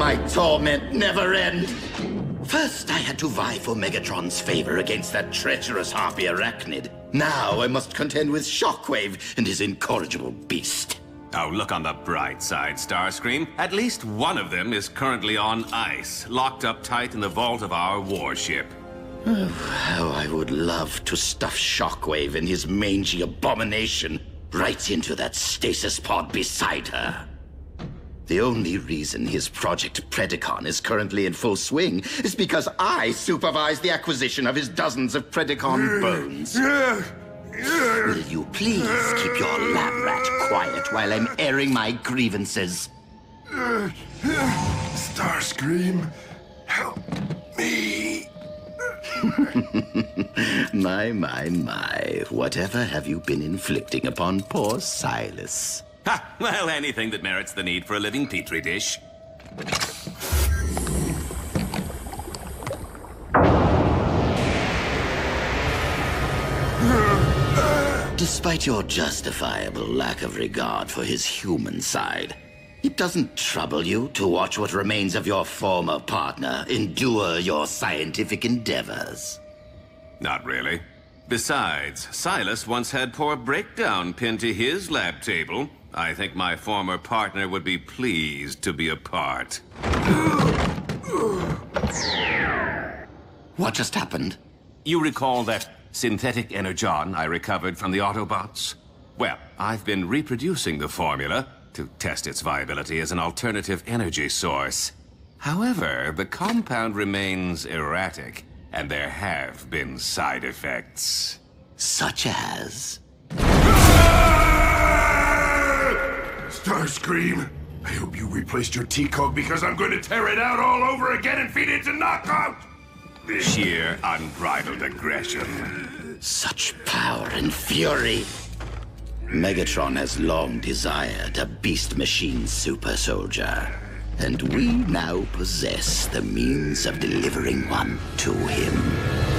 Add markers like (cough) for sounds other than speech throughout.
my torment never end? First, I had to vie for Megatron's favor against that treacherous harpy Airachnid. Now I must contend with Shockwave and his incorrigible beast. Oh, look on the bright side, Starscream. At least one of them is currently on ice, locked up tight in the vault of our warship. Oh, how I would love to stuff Shockwave and his mangy abomination right into that stasis pod beside her. The only reason his Project Predacon is currently in full swing is because I supervise the acquisition of his dozens of Predacon bones. Will you please keep your lab rat quiet while I'm airing my grievances? Starscream, help me. (laughs) my, my, my. Whatever have you been inflicting upon poor Silas? Ha! Well, anything that merits the need for a living petri dish. Despite your justifiable lack of regard for his human side, it doesn't trouble you to watch what remains of your former partner endure your scientific endeavors. Not really. Besides, Silas once had poor breakdown pinned to his lab table. I think my former partner would be pleased to be a part. What just happened? You recall that synthetic energon I recovered from the Autobots? Well, I've been reproducing the formula to test its viability as an alternative energy source. However, the compound remains erratic, and there have been side effects. Such as? Starscream, I hope you replaced your T-cog because I'm going to tear it out all over again and feed it to Knockout! Sheer unbridled aggression. Such power and fury. Megatron has long desired a beast machine super soldier. And we now possess the means of delivering one to him.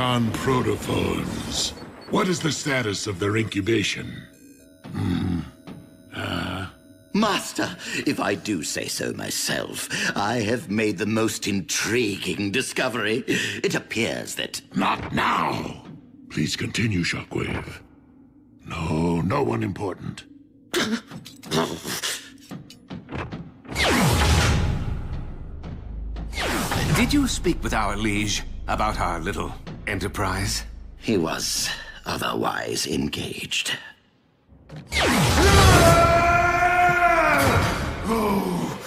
The Predacon protoforms. What is the status of their incubation? Hmm. Uh. Master, if I do say so myself, I have made the most intriguing discovery. It appears that Not now! Please continue, Shockwave. No, no one important. Did you speak with our liege about our little enterprise? he was otherwise engaged. Oh,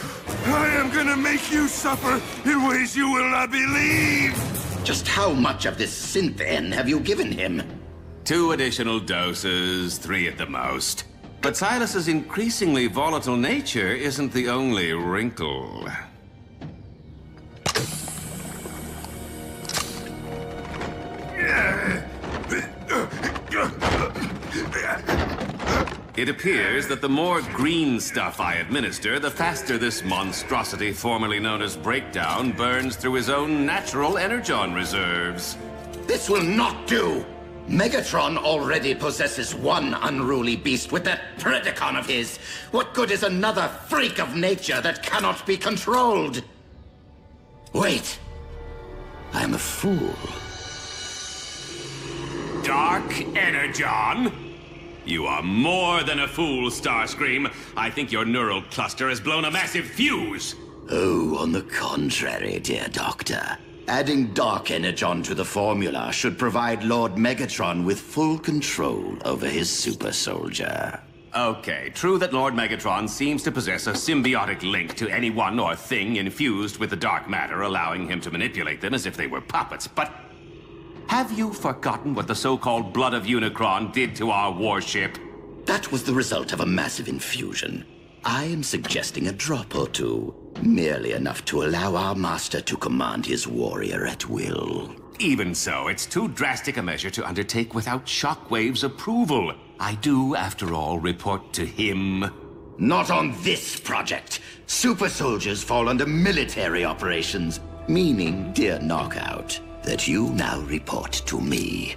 I am gonna make you suffer in ways you will not believe! Just how much of this Synth-En have you given him? Two additional doses, three at the most. But Silas's increasingly volatile nature isn't the only wrinkle. It appears that the more green stuff I administer, the faster this monstrosity formerly known as Breakdown burns through his own natural energon reserves. This will not do! Megatron already possesses one unruly beast with that Predacon of his. What good is another freak of nature that cannot be controlled? Wait. I'm a fool. Dark Energon? You are more than a fool, Starscream. I think your neural cluster has blown a massive fuse. Oh, on the contrary, dear Doctor. Adding Dark Energon to the formula should provide Lord Megatron with full control over his super soldier. Okay, true that Lord Megatron seems to possess a symbiotic link to anyone or thing infused with the dark matter, allowing him to manipulate them as if they were puppets, but... Have you forgotten what the so-called Blood of Unicron did to our warship? That was the result of a massive infusion. I am suggesting a drop or two. Merely enough to allow our master to command his warrior at will. Even so, it's too drastic a measure to undertake without Shockwave's approval. I do, after all, report to him. Not on this project. Super soldiers fall under military operations. Meaning, dear Knockout, that you now report to me.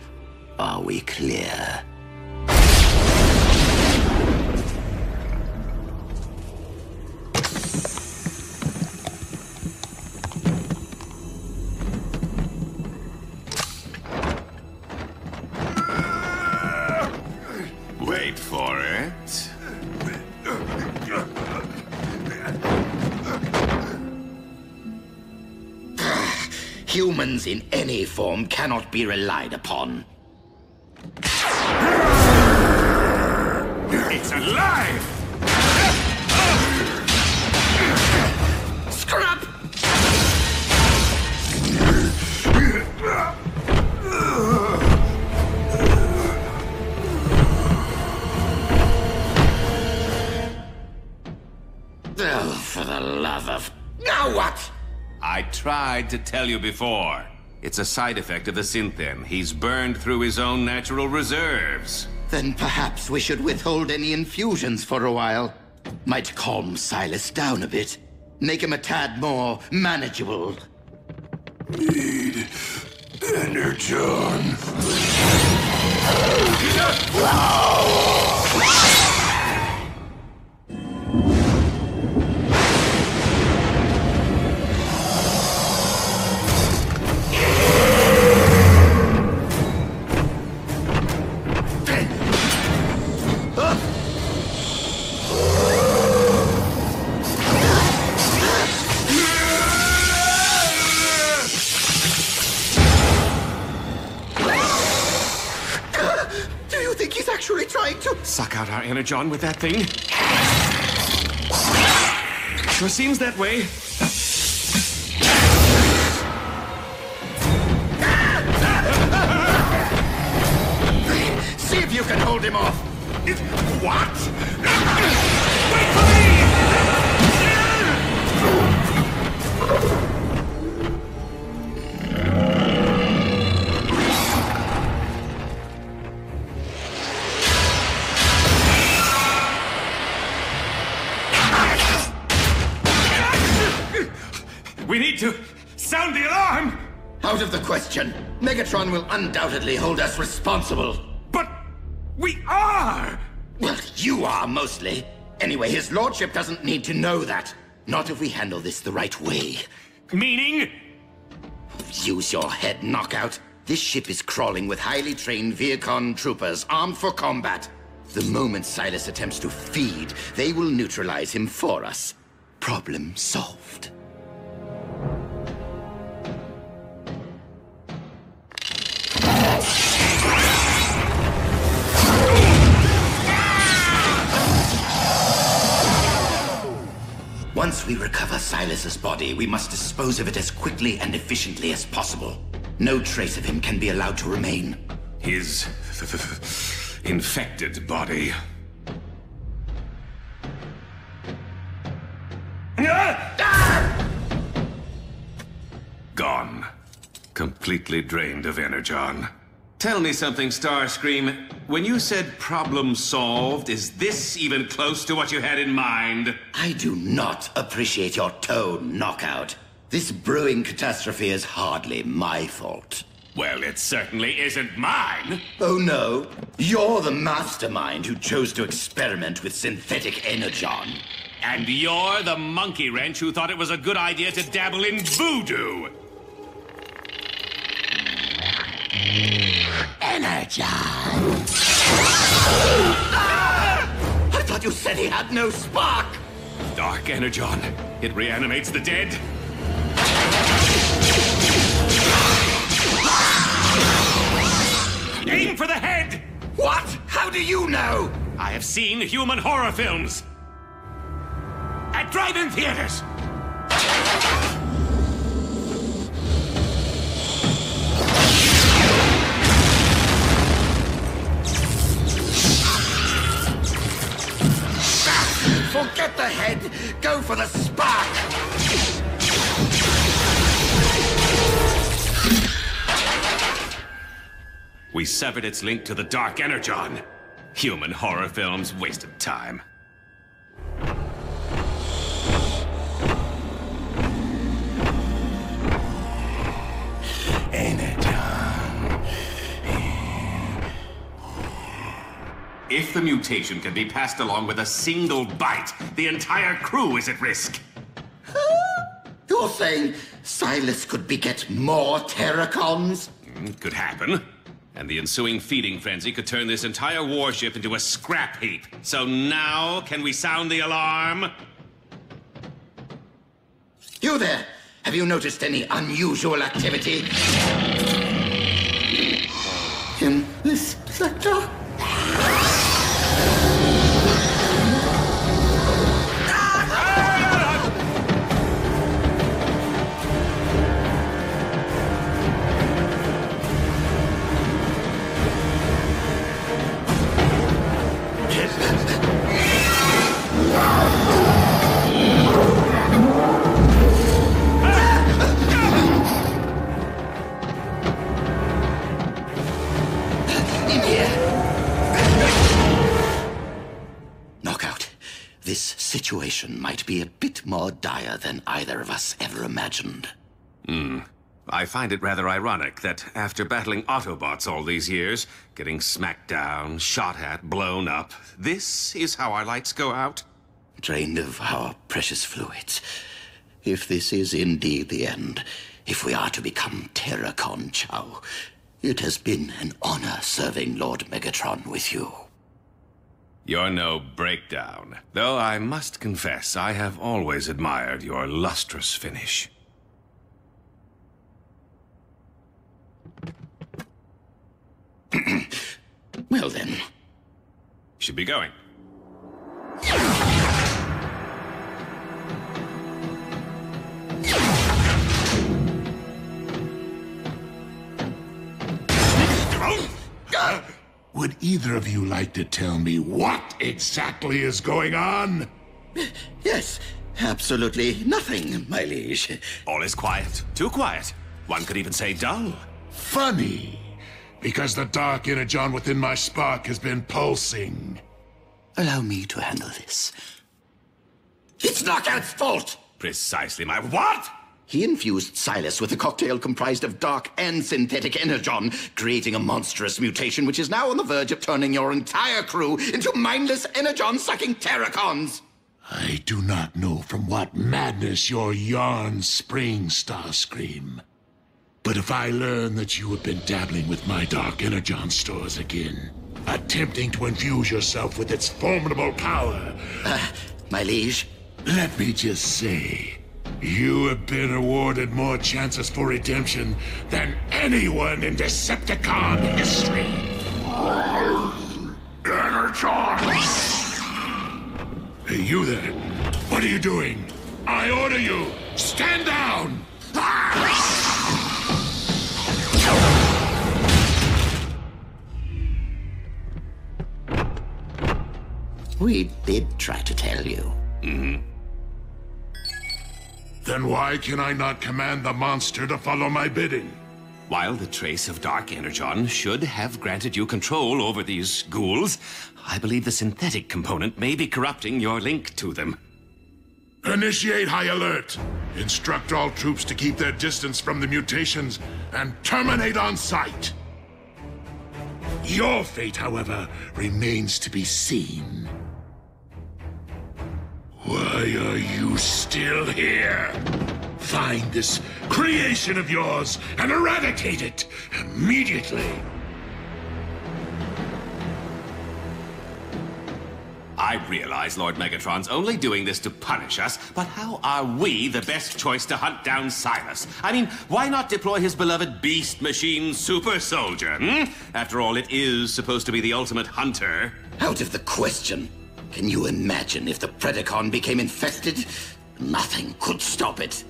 Are we clear? Humans in any form cannot be relied upon. It's alive! Tried to tell you before. It's a side effect of the Synth-En. He's burned through his own natural reserves. Then perhaps we should withhold any infusions for a while. Might calm Silas down a bit. Make him a tad more manageable. Need Energon. Trying to... Suck out our energon with that thing? Sure seems that way. See if you can hold him off. What? Question. Megatron will undoubtedly hold us responsible. But we are! Well, you are mostly. Anyway, his lordship doesn't need to know that. Not if we handle this the right way. Meaning? Use your head, Knockout. This ship is crawling with highly trained Vehicon troopers armed for combat. The moment Silas attempts to feed, they will neutralize him for us. Problem solved. Once we recover Silas's body, we must dispose of it as quickly and efficiently as possible. No trace of him can be allowed to remain. His infected body. Gone. Completely drained of energon. Tell me something, Starscream. When you said problem solved, is this even close to what you had in mind? I do not appreciate your tone, Knockout. This brewing catastrophe is hardly my fault. Well, it certainly isn't mine. Oh no, you're the mastermind who chose to experiment with synthetic energon. And you're the monkey wrench who thought it was a good idea to dabble in voodoo. Energon! (laughs) I thought you said he had no spark! Dark energon. It reanimates the dead. Aim for the head! What? How do you know? I have seen human horror films! At drive-in theaters! Forget the head! Go for the spark! We severed its link to the Dark Energon. Human horror films wasted time. If the mutation can be passed along with a single bite, the entire crew is at risk. You're saying Silas could beget more Terrorcons? It could happen. And the ensuing feeding frenzy could turn this entire warship into a scrap heap. So now, can we sound the alarm? You there! Have you noticed any unusual activity? In this sector? Situation might be a bit more dire than either of us ever imagined. Hmm. I find it rather ironic that after battling Autobots all these years, getting smacked down, shot at, blown up, this is how our lights go out? Drained of our precious fluids. If this is indeed the end, if we are to become Terrorcon Chow, it has been an honor serving Lord Megatron with you. You're no breakdown. Though I must confess, I have always admired your lustrous finish. (clears throat) Well then, Should be going. Would either of you like to tell me what exactly is going on? (laughs) yes, absolutely nothing, my liege. All is quiet. Too quiet. One could even say dull. Funny. Because the dark energon within my spark has been pulsing. Allow me to handle this. It's Knockout's fault! Precisely my what? He infused Silas with a cocktail comprised of dark and synthetic energon, creating a monstrous mutation which is now on the verge of turning your entire crew into mindless energon-sucking terrorcons! I do not know from what madness your yarns spring, Starscream. But if I learn that you have been dabbling with my dark energon stores again, attempting to infuse yourself with its formidable power, uh, My liege, let me just say, you have been awarded more chances for redemption than anyone in Decepticon history. Energon! Hey, you there. What are you doing? I order you, stand down! we did try to tell you. Mm-hmm. Then why can I not command the monster to follow my bidding? While the trace of Dark Energon should have granted you control over these ghouls, I believe the synthetic component may be corrupting your link to them. Initiate high alert. Instruct all troops to keep their distance from the mutations and terminate on sight. Your fate, however, remains to be seen. Why are you still here? Find this creation of yours and eradicate it immediately. I realize Lord Megatron's only doing this to punish us, but how are we the best choice to hunt down Silas? I mean, why not deploy his beloved beast machine super soldier, hmm? After all, it is supposed to be the ultimate hunter. Out of the question. Can you imagine if the Predacon became infected? Nothing could stop it.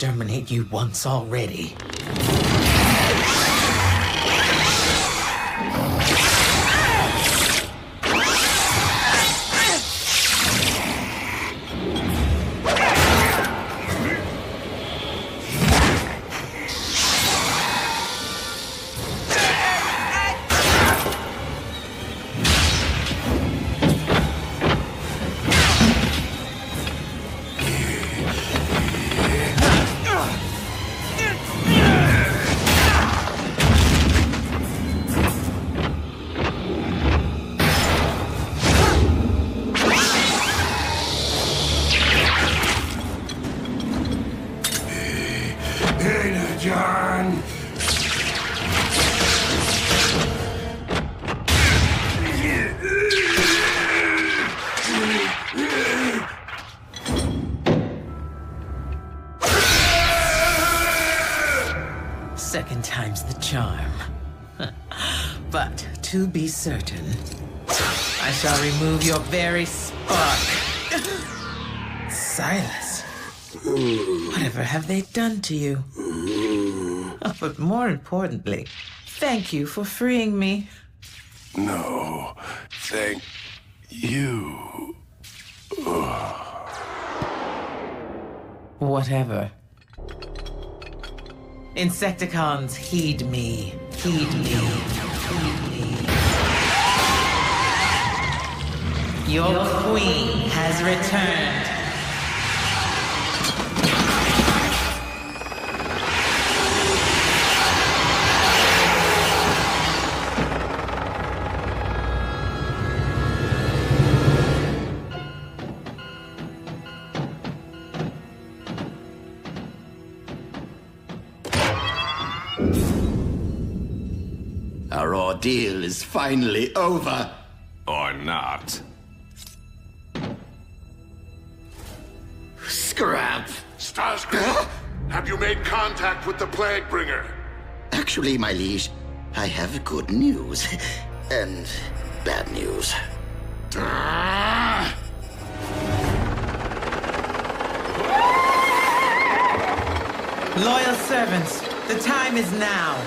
Exterminate you once already? To be certain, I shall remove your very spark. Silas, whatever have they done to you? Oh, but more importantly, thank you for freeing me. No, thank you. Whatever. Insecticons, heed me. Heed me. Your queen has returned. Our ordeal is finally over. Scrap! Starscream, have you made contact with the Plague Bringer? Actually, my liege, I have good news. (laughs) And bad news. Ah! Loyal servants, the time is now.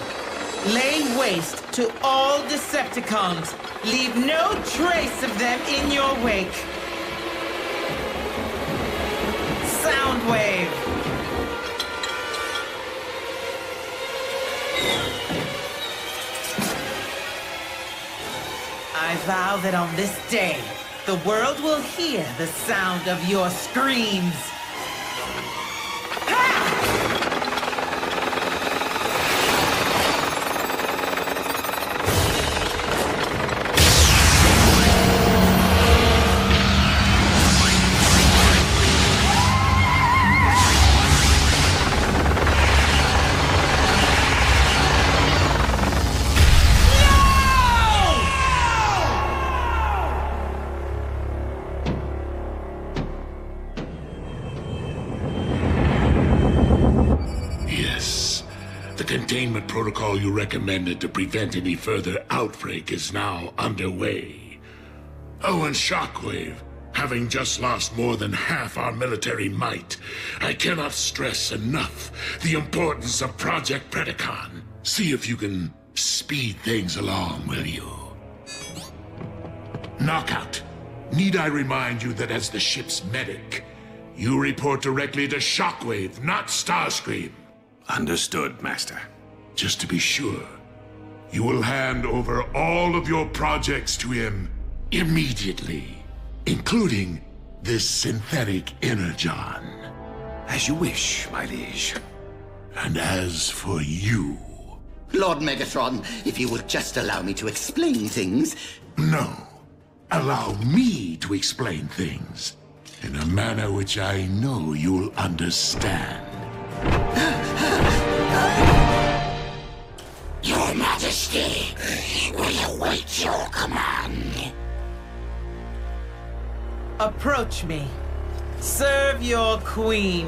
Lay waste to all Decepticons. Leave no trace of them in your wake. Vow that on this day, the world will hear the sound of your screams. Recommended to prevent any further outbreak is now underway. Oh, and Shockwave, Having just lost more than half our military might, I cannot stress enough the importance of Project Predacon. See if you can speed things along, will you? Knockout, need I remind you that as the ship's medic, you report directly to Shockwave, not Starscream? Understood, Master. Just to be sure, you will hand over all of your projects to him immediately, including this synthetic energon. As you wish, my liege. And as for you... Lord Megatron, if you will just allow me to explain things. No. Allow me to explain things. In a manner which I know you'll understand. (gasps) Majesty, we await your command. Approach me. Serve your queen.